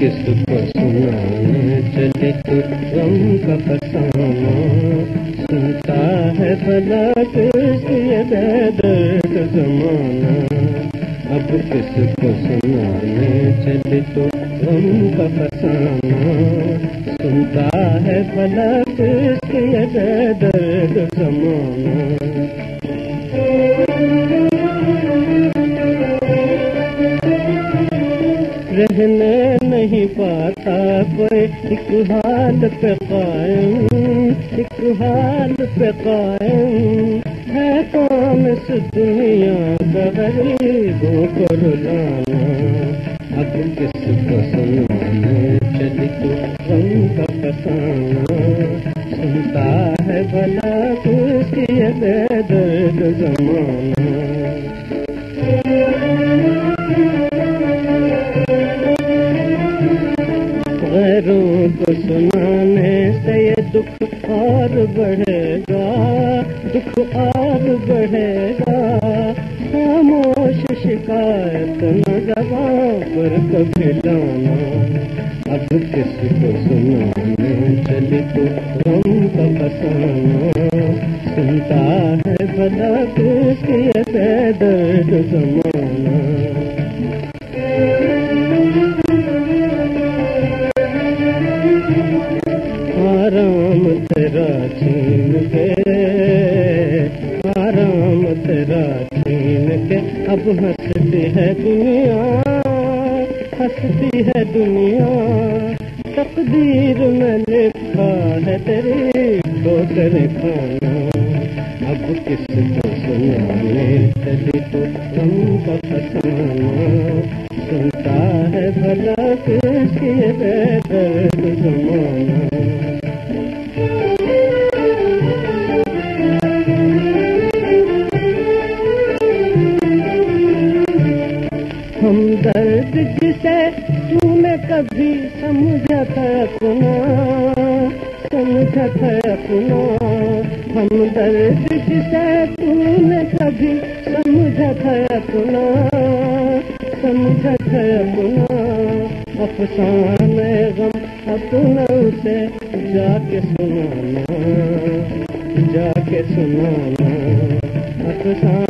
کو سنانے چلے تو غم کا فسانہ سنتا ہے بھلا کس یہ درد زمانہ، اب کس کو سنانے چلے تو غم کا فسانہ سنتا ہے بھلا کس یہ درد زمانہ۔ رہنے نہیں پاتا کوئی ایک حال پہ قائم، ایک حال پہ قائم۔ ہے کون اس دنیا کا غریبوں کو رلانا اب کس کو سنانے چلی تو غم کا فسانہ۔ سنتا ہے بھلا کس کی درد زمانہ۔ غیروں کو سنانے سے یہ دکھ اور بڑھے گا دکھ اور بڑھے گا خاموش شکایت نہ زبان پر کبھی لانا اب کس کو سنانے چلی تو غم کا فسانہ سنتا تیرا چھین کے آرام تیرا چھین کے اب ہنستی ہے دنیا، ہنستی ہے دنیا۔ تقدیر میں لکھا ہے تیری ٹوکر کھانا۔ اب کس کو سنانے چلی تو تم کا فسانا سنتا ہے بھلا کس کی درد زمانہ۔ ہم درد جسے تو نے کبھی سمجھا تھا اپنا سمجھا تھا اپنا۔ ہم درد جسے تو نے کبھی سمجھا تھا اپنا سمجھا تھا اپنا۔ افسان غم اپنا اسے جا کے سنانا جا کے سنانا۔ افسان